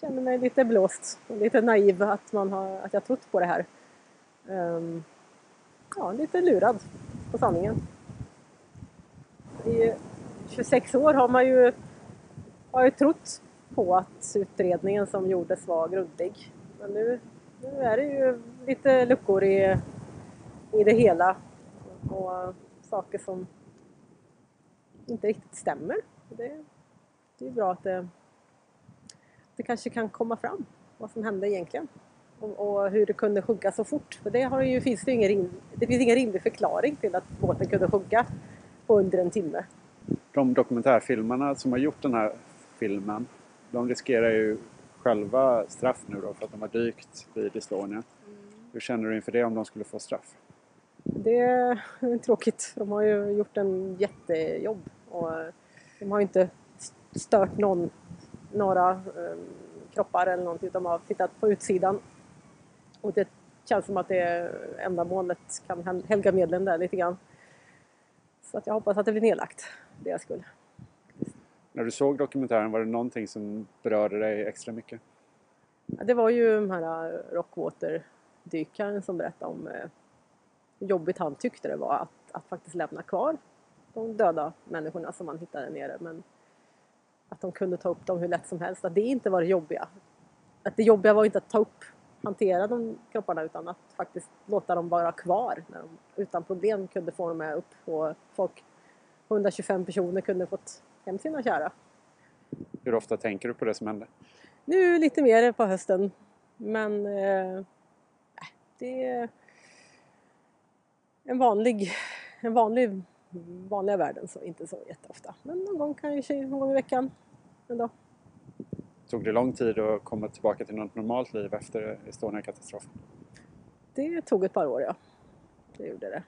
känner mig lite blåst och lite naiv att, man har, att jag trott på det här. Um, ja, lite lurad på sanningen. I 26 år har man ju, har ju trott på att utredningen som gjordes var grundlig. Men nu, nu är det ju lite luckor i, i det hela och saker som inte riktigt stämmer. Det, det är bra att det, det kanske kan komma fram vad som hände egentligen och, och hur det kunde sjunka så fort. För det, har ju, finns det, ingen, det finns ingen rimlig förklaring till att båten kunde sjunka på under en timme. De dokumentärfilmarna som har gjort den här filmen de riskerar ju själva straff nu då för att de har dykt vid Estonia. Mm. Hur känner du inför det om de skulle få straff? Det är tråkigt. De har ju gjort en jättejobb och de har ju inte stört någon, några um, kroppar eller någonting. De har tittat på utsidan och det känns som att det ändamålet kan helga medlen där lite grann. Så att jag hoppas att det blir nedlagt, deras skull. När du såg dokumentären, var det någonting som berörde dig extra mycket? Ja, det var ju den här äh, Rockwater-dykaren som berättade om eh, hur jobbigt han tyckte det var att, att faktiskt lämna kvar de döda människorna som man hittade nere. Men att de kunde ta upp dem hur lätt som helst. Att det inte var det jobbiga. Att det jobbiga var inte att ta upp, hantera de kropparna utan att faktiskt låta dem vara kvar. När de utan problem kunde få dem med upp och folk, 125 personer kunde fått hem sina kära. Hur ofta tänker du på det som hände? Nu lite mer på hösten. Men eh, det är en vanlig, en vanlig, vanliga världen så inte så jätteofta. Men någon gång kanske någon gång i veckan. Ändå. Tog det lång tid att komma tillbaka till något normalt liv efter Estonia-katastrofen? Det tog ett par år ja. Det gjorde det.